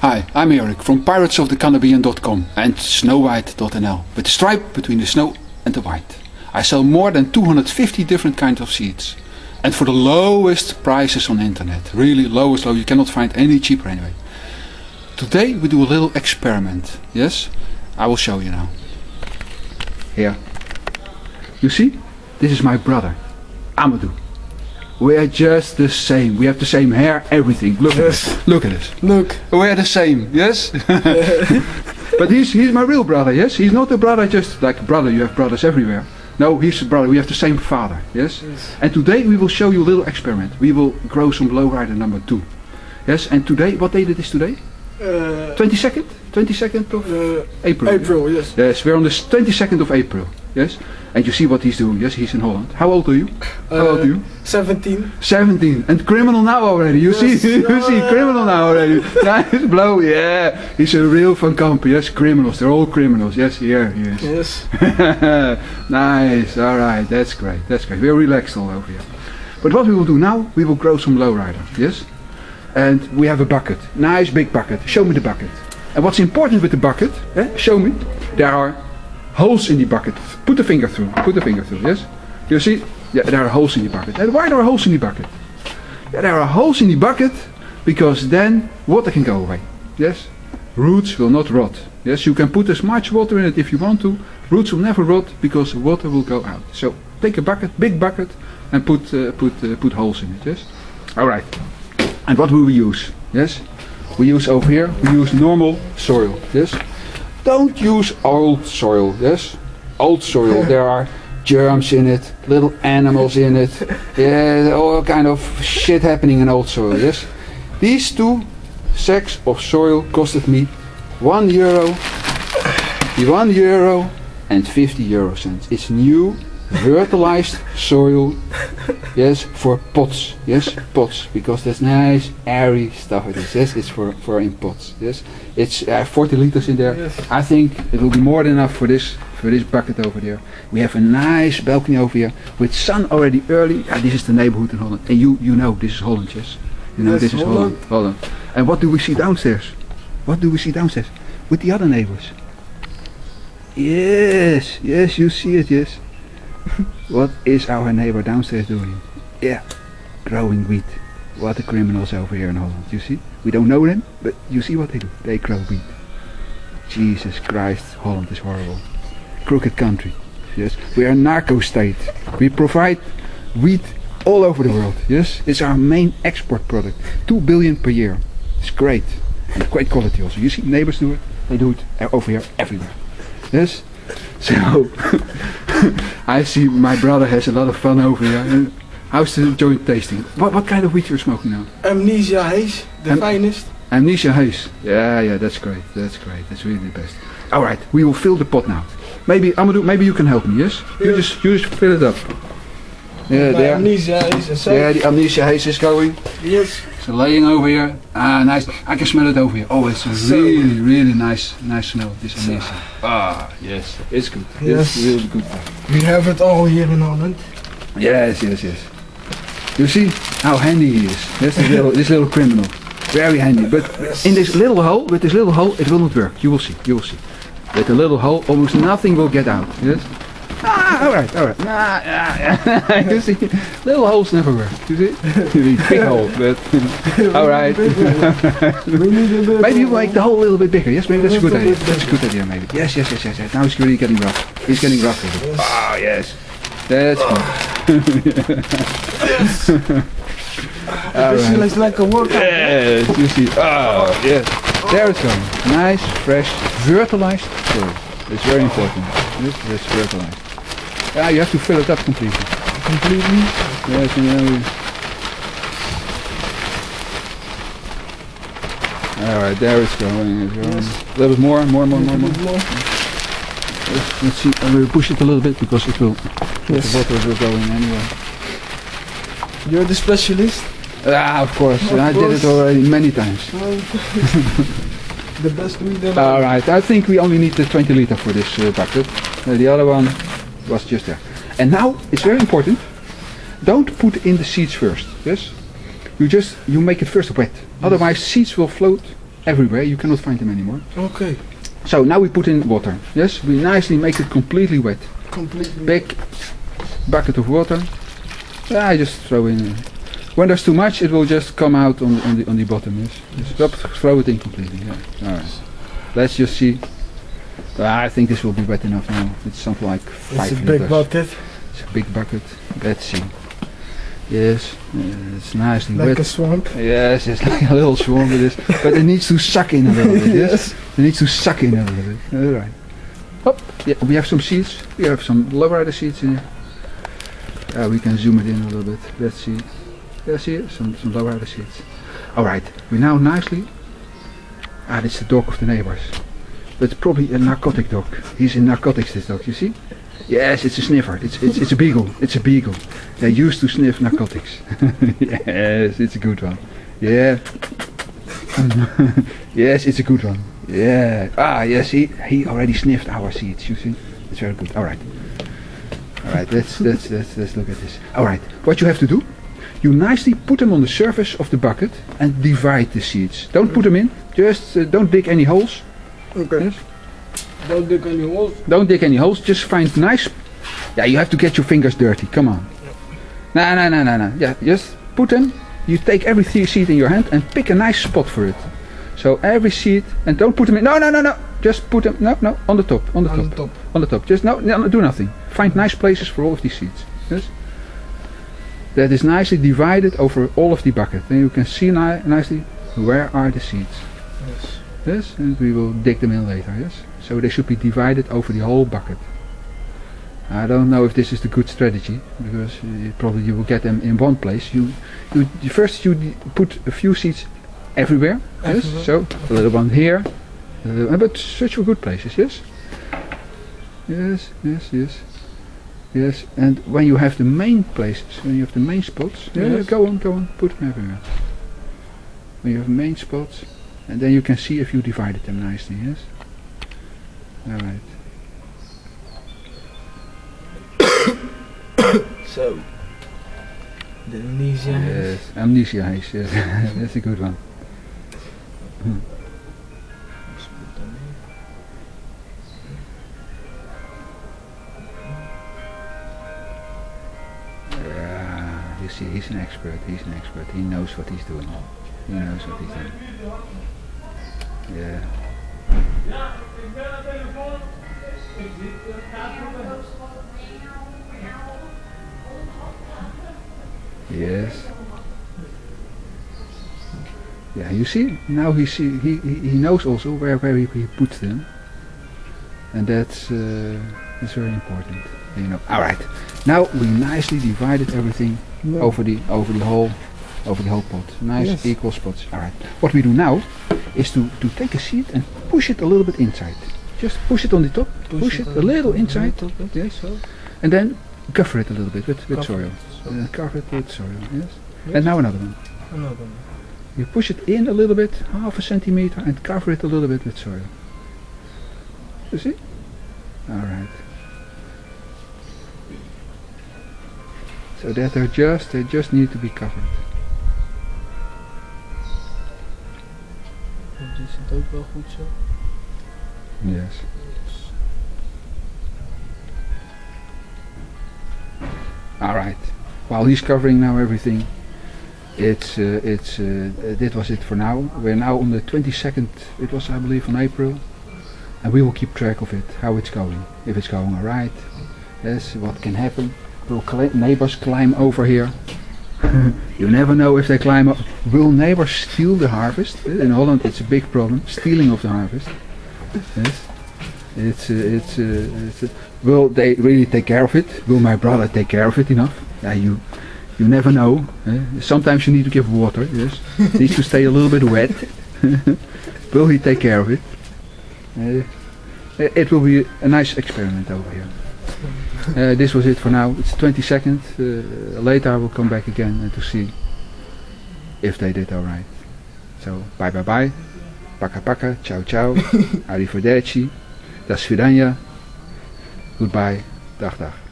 Hi, I'm Eric from piratesofthecannabean.com and snowwhite.nl with the stripe between the snow and the white. I sell more than 250 different kinds of seeds and for the lowest prices on the internet. Really lowest low, you cannot find any cheaper anyway. Today we do a little experiment. Yes? I will show you now. Here. You see? This is my brother, Amadou. We are just the same. We have the same hair, everything. Look at Yes. this. Look at this. Look. We are the same, yes? but he's he's my real brother, yes? He's not a brother just like brother, you have brothers everywhere. No, he's a brother, we have the same father, yes? Yes. And today we will show you a little experiment. We will grow some Lowryder number two. Yes, and today, what date it is today? Uh, 22nd? 22nd of uh, April. April, yes. Yes, we're on the 22nd of April, yes? And you see what he's doing, yes? He's in Holland. How old are you? How old are you? 17. 17 and criminal now already. You Yes, see, you see, criminal now already. nice blow, yeah. He's a real Van Kamp. Yes, criminals. They're all criminals. Yes, here he is. Yes. nice. All right, that's great. That's great. We're relaxed all over here. But what we will do now, we will grow some Lowryder. Yes, and we have a bucket. Nice big bucket. Show me the bucket. And what's important with the bucket? Eh? Show me. There are holes in the bucket. Put the finger through. Put the finger through. Yes. You see? Yeah, there are holes in the bucket. And why are there are holes in the bucket? Yeah, there are holes in the bucket because then water can go away. Yes? Roots will not rot. Yes, you can put as much water in it if you want to. Roots will never rot because water will go out. So take a bucket, big bucket, and put uh, put uh, put holes in it. Yes. All right. And what will we use? Yes. We use over here. We use normal soil. Yes. Don't use old soil. Yes. Old soil. there are germs in it, little animals in it. Yeah, all kind of shit happening in old soil. Yes. These two sacks of soil costed me one euro, one euro and 50 euro cents. It's new fertilized soil. Yes, for pots. Yes, pots because that's nice airy stuff. It is. Yes, it's for for in pots. Yes, it's uh, 40 liters in there. Yes. I think it will be more than enough for this for this bucket over there. We have a nice balcony over here with sun already early. Ah, this is the neighborhood in Holland, and you you know this is Holland, yes. You know Yes, this is Holland. Holland. Holland. And what do we see downstairs? What do we see downstairs? With the other neighbors. Yes, yes, you see it, yes. What is our neighbor downstairs doing? Yeah, growing wheat. What the criminals over here in Holland. You see? We don't know them, but you see what they do. They grow wheat. Jesus Christ, Holland is horrible. Crooked country. Yes, we are a narco state. We provide wheat all over the world. Yes, it's our main export product. Two billion per year. It's great and great quality also. You see, neighbors do it. They do it over here everywhere. Yes. So I see my brother has a lot of fun over here. And How's the joint tasting? What what kind of wheat you're smoking now? Amnesia Haze, the Am- finest. Amnesia Haze. Yeah, yeah, that's great. That's great. That's really the best. All right, we will fill the pot now. Maybe Amadou, maybe you can help me. Yes. You just you just fill it up. Yeah, there. Amnesia Haze. Yeah, the amnesia haze is going. Yes. It's laying over here. Ah, nice. I can smell it over here. Oh, it's a really, really nice, nice smell. This amnesia. Ah, yes, it's good. Yes. It's really good. We have it all here in Holland. Yes, yes, yes. You see how handy he is. Yes, this little, this little criminal. Very handy. But in this little hole, with this little hole, it will not work. You will see. You will see. With the little hole, almost nothing will get out. Yes. Ah, all right, all right. Ah, ah, ah. you see, little holes never work. You see, big hole, but all right. We need a bit Maybe you make the hole a little bit bigger. Yes, maybe that's a good idea. That's a good idea, maybe. Yes, yes, yes, yes, yes. Now it's really getting rough. It's getting rough. Ah, yes. That's good. All This is like a workout. Yes, you see. Oh, yes. There it's going. Nice, fresh, fertilized soil. It's very important. This is fertilized. Yeah, you have to fill it up completely. Completely. Yes, and then we... All right, there it's going. It's going. A little bit more, more, more, more, more. Let's, let's see. I will push it a little bit because it will. Yes. The water will go in anyway. You're the specialist. Ah, of course. Of I did it already many times. the best weed in All right. I think we only need the 20 liter for this uh, bucket. Uh, the other one was just there. And now it's very important. Don't put in the seeds first. Yes. You just you make it first wet. Otherwise, seeds will float everywhere. You cannot find them anymore. Okay. So now we put in water. Yes, we nicely make it completely wet. Completely. Big bucket of water. I just throw in. When there's too much, it will just come out on the, on the on the bottom. Yes, up, throw it in completely. Yeah. All right. Let's just see. I think this will be wet enough now. It's something like five It's a liters. big bucket. It's a big bucket. Let's see. Yes, uh, it's nicely Like wet. Like a swamp. Yes, it's like a little swarm with this, but it needs to suck in a little bit. Yes, it needs to suck in a little bit. All right. Hop. Yeah, we have some seeds. We have some Lowryder seeds in here. Uh, we can zoom it in a little bit. Let's see. Yeah, see some some Lowryder seeds. All right. We now nicely. Ah, it's the dog of the neighbors, but it's probably a narcotic dog. He's in narcotics. This dog, you see? Yes, it's a sniffer. It's it's it's a beagle. It's a beagle. They used to sniff narcotics. yes, it's a good one. Yeah. yes, it's a good one. Yeah. Ah, yes, he he already sniffed our seeds. You see, it's very good. All right. All right. Let's let's let's let's look at this. All right. What you have to do? You nicely put them on the surface of the bucket and divide the seeds. Don't put them in. Just uh, don't dig any holes. Okay. Yes. Don't dig any holes. Don't dig any holes. Just find nice. Yeah, you have to get your fingers dirty. Come on. No, no, no, no, no. Yeah, just put them. You take every seed in your hand and pick a nice spot for it. So every seed, and don't put them in. No, no, no, no. Just put them. No, no, on the top, on the On top, the top. on the top. Just no, no, do nothing. Find nice places for all of these seeds. Yes. That is nicely divided over all of the bucket. Then you can see ni- nicely where are the seeds. Yes. And we will dig them in later, yes? So they should be divided over the whole bucket. I don't know if this is the good strategy, because probably you will get them in one place. You, you, you first you put a few seeds everywhere, yes? Everywhere. So, a little one here, a little- but such a good places, yes? Yes, yes, yes. Yes, and when you have the main places, when you have the main spots, yeah, Yes. go on, go on, put them everywhere. When you have main spots, and then you can see if you divided them nicely, yes? Alright. So. The amnesia. Yes, amnesia haze, yes. That's a good one. Yeah, you see, he's an expert, he's an expert. He knows what he's doing. He knows what he's doing. Yeah. Yes. Yeah, you see, now he see he, he, knows also where, where he, he puts them. And that's uh, that's very important. You know. Alright. Now we nicely divided everything over the over the whole over the whole pot. Nice Yes. equal spots. Alright. What we do now is to, to take a seed and push it a little bit inside. Just push it on the top, push, it a little inside, little yes. So. and then cover it a little bit with, with Cover soil. it, so. Uh, cover it with soil, yes. Yes. And now another one. Another one. You push it in a little bit, half a centimeter, and cover it a little bit with soil. You see? Alright. So that they're just, they just need to be covered. Ook wel goed zo. Yes. Alright. While he's covering now everything, it's, uh, it's, uh, that was it for now. We're now on the 22nd, it was I believe on April, and we will keep track of it, how it's going. If it's going alright, yes, what can happen. Will neighbors climb over here? you never know if they climb up. Will neighbors steal the harvest? In Holland it's a big problem, stealing of the harvest. Yes. It's uh, it's uh, it's uh, will they really take care of it? Will my brother take care of it enough? Yeah, you you never know. eh? Sometimes you need to give water. Yes, it needs to stay a little bit wet. will he take care of it? Uh, it will be a nice experiment over here. Uh, this was it for now. It's 22nd. Uh, later I will come back again and to see if they did alright. So bye bye bye. Paka paka. Ciao ciao. Arrivederci. Das Vidania. Goodbye. Dag dag.